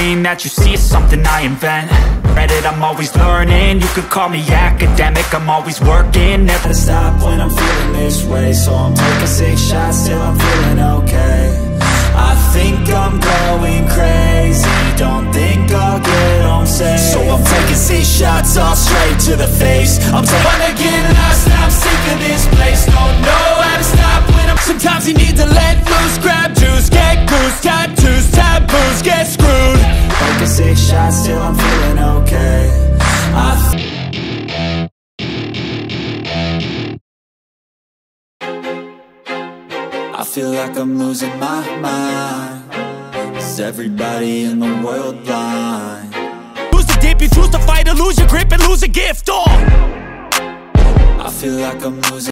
everything that you see is something I invent. Read it, I'm always learning. You could call me academic I'm always working. Never Never stop when I'm feeling this way. So I'm taking six shots till I'm feeling okay. I think I'm going crazy. Don't think I'll get home safe. So I'm taking six shots all straight to the face. I'm taking I feel like I'm losing my mind. Is everybody in the world blind? Lose the dip, you choose to fight or lose your grip and lose a gift, oh. I feel like I'm losing